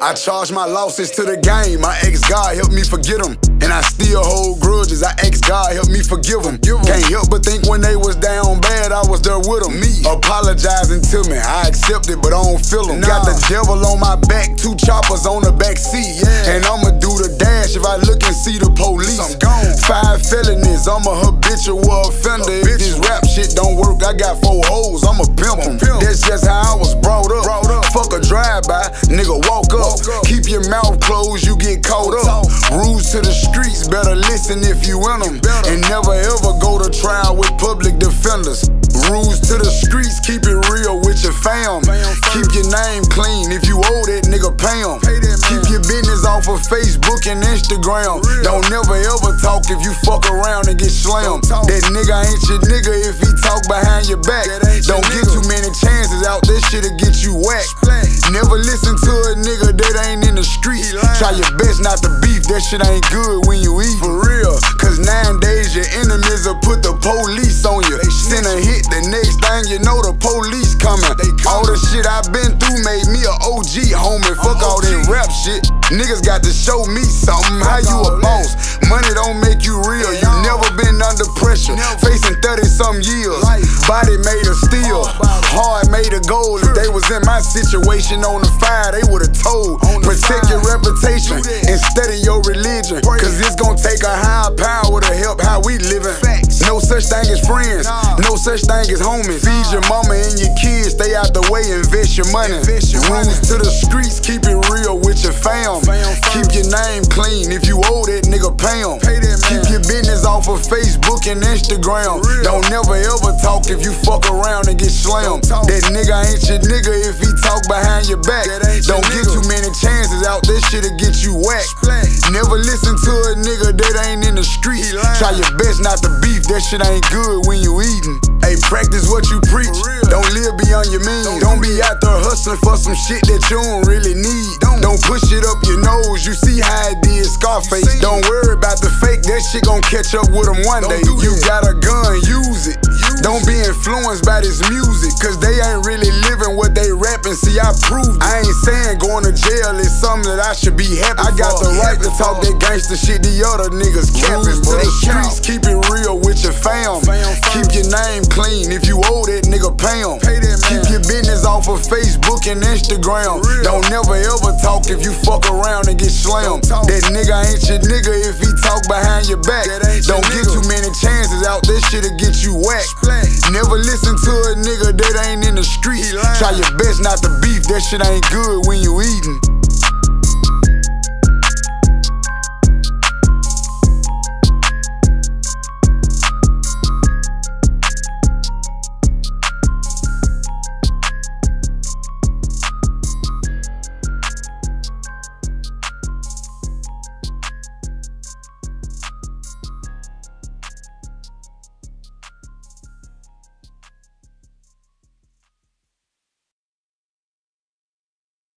I charge my losses to the game. My ex God helped me forget them. And I still hold grudges. I ex God help me forgive them. Can't help but think when they was down bad, I was there with them. Me apologizing to me. I accept it, but I don't feel them. Got the devil on my back, two choppers on the back seat. And I'ma do the dash if I look and see the police. I'm gone. Five felonies, I'm a habitual offender. If this rap shit don't work, I got four hoes, I'm a pimp 'em. That's just how I was brought up. Keep your mouth closed, you get caught up. Rules to the streets, better listen if you in them. And never ever go to trial with public defenders. Rules to the streets, keep it real with your fam. Keep your name clean, if you owe that nigga pay 'em. Keep your business off of Facebook and Instagram. Don't never ever talk if you fuck around and get slammed. That nigga ain't your nigga if he talk behind your back. Don't get too many chances out, this shit'll get you whacked. Never listen to a nigga that ain't in the street. Try your best not to beef, that shit ain't good when you eat. For real, cause nowadays your enemies will put the police All the shit I've been through made me a OG homie. Fuck all that rap shit. Niggas got to show me something. How you a boss? Money don't make you real. You never been under pressure. Facing 30 some years. Body made of steel. Heart made of gold. If they was in my situation on the fire, they would've told. Protect your reputation instead of your religion. Cause it's gonna take a higher power to help how we living. No such thing as friends. No such thing as homies. Feed your mama and your kids. Stay out the way, invest your money. Rules to the streets, keep it real with your fam. Keep your name clean. If you owe that nigga, pay 'em. Keep your business off of Facebook and Instagram. Don't never ever talk if you fuck around and get slammed. That nigga ain't your nigga if he talk behind your back. Don't get too many chances out, this shit'll get you whacked. Never listen to a nigga that ain't in the street. Try your best not to beef, that shit ain't good when you eatin'. Hey, practice what you preach. Don't live beyond your means. Don't be out there hustling for some shit that you don't really need. Don't push it up your nose. You see how it did Scarface. Don't worry about the fake. That shit gon' catch up with them one day. You got a gun, use it. Don't be influenced by this music, cause they ain't really living what they rapping. See, I proved it. I ain't saying going to jail is something that I should be happy I got the right to talk that gangster shit the other niggas capping. To the streets, keep it real with your fam. Keep your name clean. If you owe that nigga, pay 'em. Keep your business off of Facebook and Instagram. Don't never ever talk if you fuck around and get slammed. That nigga ain't your nigga if he talk behind your back. Don't get too many chances out, this shit'll get. Listen to a nigga that ain't in the street. Try your best not to beef, that shit ain't good when you eatin'.